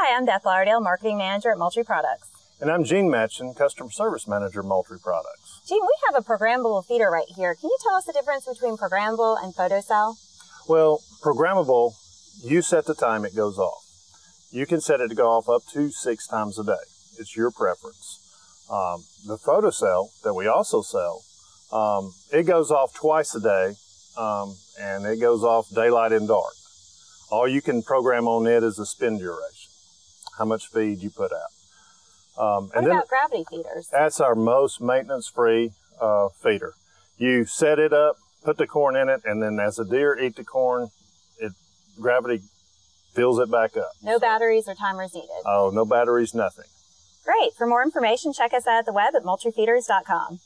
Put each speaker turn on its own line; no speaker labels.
Hi, I'm Beth Lauderdale, Marketing Manager at Moultrie Products.
And I'm Gene Matchin, Customer Service Manager at Moultrie Products.
Gene, we have a programmable feeder right here. Can you tell us the difference between programmable and photocell?
Well, programmable, you set the time it goes off. You can set it to go off up to six times a day. It's your preference. Um, the photocell that we also sell, um, it goes off twice a day, um, and it goes off daylight and dark. All you can program on it is the spin duration, how much feed you put out.
Um, what about gravity feeders?
That's our most maintenance-free uh, feeder. You set it up, put the corn in it, and then as the deer eat the corn, it gravity fills it back up.
No batteries or timers needed.
Oh, no batteries, nothing.
Great. For more information, check us out at the web at moultriefeeders.com.